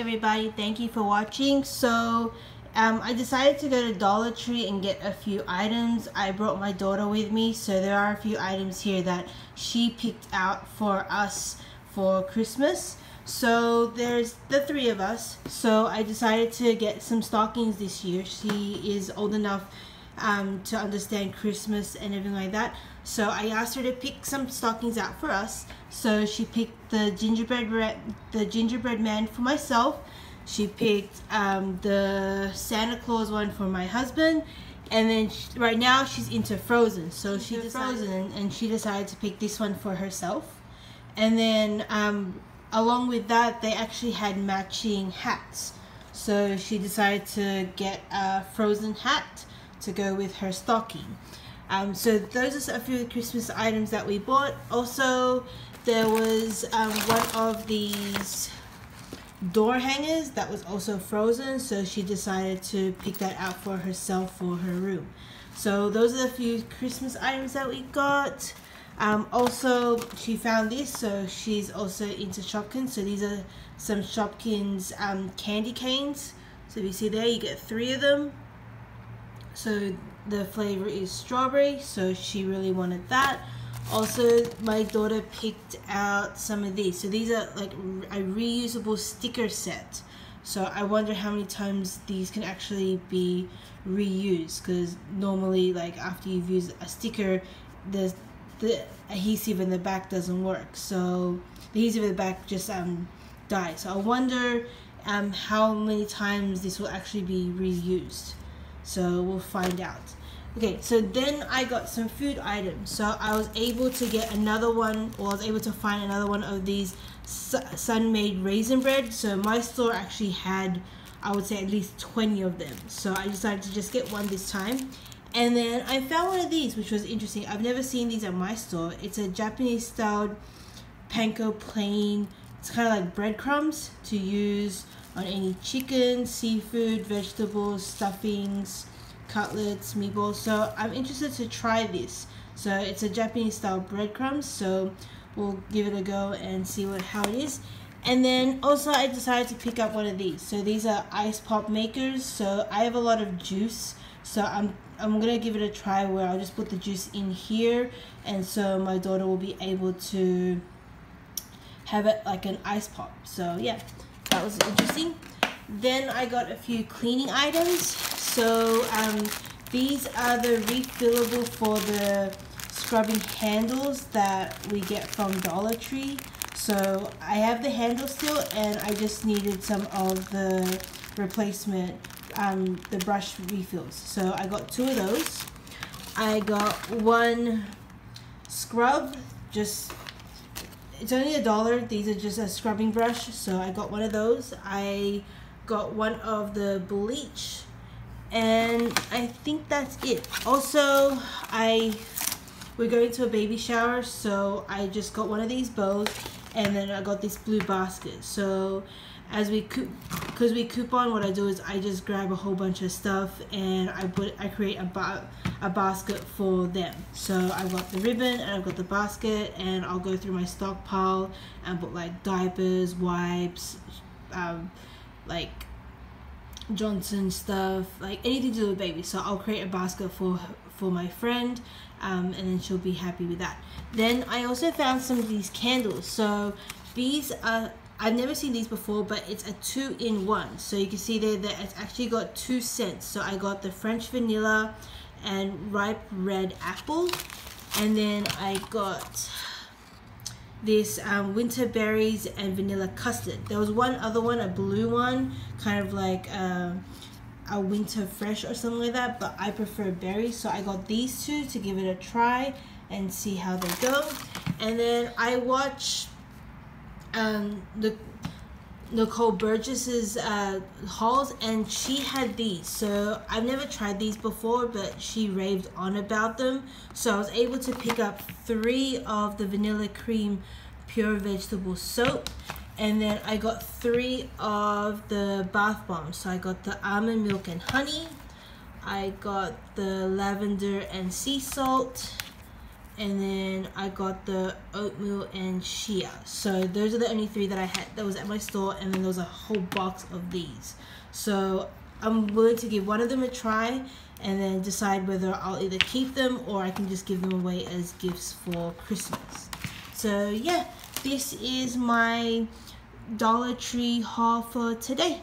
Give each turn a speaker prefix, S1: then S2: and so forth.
S1: everybody. Thank you for watching. So um, I decided to go to Dollar Tree and get a few items. I brought my daughter with me so there are a few items here that she picked out for us for Christmas. So there's the three of us. So I decided to get some stockings this year. She is old enough um, to understand Christmas and everything like that so I asked her to pick some stockings out for us. So she picked the gingerbread red, the gingerbread man for myself. She picked um, the Santa Claus one for my husband. And then she, right now she's into Frozen. So she decided, Frozen and she decided to pick this one for herself. And then um, along with that, they actually had matching hats. So she decided to get a Frozen hat to go with her stocking. Um, so those are a few Christmas items that we bought. Also, there was um, one of these door hangers that was also frozen. So she decided to pick that out for herself for her room. So those are the few Christmas items that we got. Um, also, she found this, so she's also into Shopkins. So these are some Shopkins um, candy canes. So if you see there, you get three of them. So the flavor is strawberry so she really wanted that. Also my daughter picked out some of these. So these are like a reusable sticker set. So I wonder how many times these can actually be reused because normally like after you've used a sticker the the adhesive in the back doesn't work. So the adhesive in the back just um dies. So I wonder um how many times this will actually be reused so we'll find out. Okay so then I got some food items. So I was able to get another one or I was able to find another one of these Sun-Maid raisin bread. So my store actually had I would say at least 20 of them. So I decided to just get one this time. And then I found one of these which was interesting. I've never seen these at my store. It's a Japanese styled panko plain. It's kind of like breadcrumbs to use on any chicken, seafood, vegetables, stuffings, cutlets, meatballs. So I'm interested to try this. So it's a Japanese style breadcrumbs. So we'll give it a go and see what how it is. And then also I decided to pick up one of these. So these are ice pop makers. So I have a lot of juice. So I'm I'm gonna give it a try where I'll just put the juice in here and so my daughter will be able to have it like an ice pop. So yeah that was interesting. Then I got a few cleaning items. So um, these are the refillable for the scrubbing handles that we get from Dollar Tree. So I have the handle still and I just needed some of the replacement, um, the brush refills. So I got two of those. I got one scrub, just it's only a dollar. These are just a scrubbing brush, so I got one of those. I got one of the bleach, and I think that's it. Also, I we're going to a baby shower, so I just got one of these bows, and then I got this blue basket. So as we because we coupon what I do is I just grab a whole bunch of stuff and I put I create a ba a basket for them. So I've got the ribbon and I've got the basket and I'll go through my stockpile and put like diapers wipes um, like Johnson stuff like anything to do with baby. So I'll create a basket for for my friend um, and then she'll be happy with that. Then I also found some of these candles. So these are I've never seen these before, but it's a two-in-one. So you can see there that it's actually got two scents. So I got the French vanilla and ripe red apple. And then I got this um, winter berries and vanilla custard. There was one other one, a blue one, kind of like uh, a winter fresh or something like that, but I prefer berries. So I got these two to give it a try and see how they go. And then I watched um, the Nicole Burgess's uh, hauls, and she had these. So I've never tried these before, but she raved on about them. So I was able to pick up three of the vanilla cream pure vegetable soap. And then I got three of the bath bombs. So I got the almond milk and honey. I got the lavender and sea salt and then I got the oatmeal and chia. So those are the only three that I had that was at my store, and then there was a whole box of these. So I'm willing to give one of them a try and then decide whether I'll either keep them or I can just give them away as gifts for Christmas. So yeah, this is my Dollar Tree haul for today.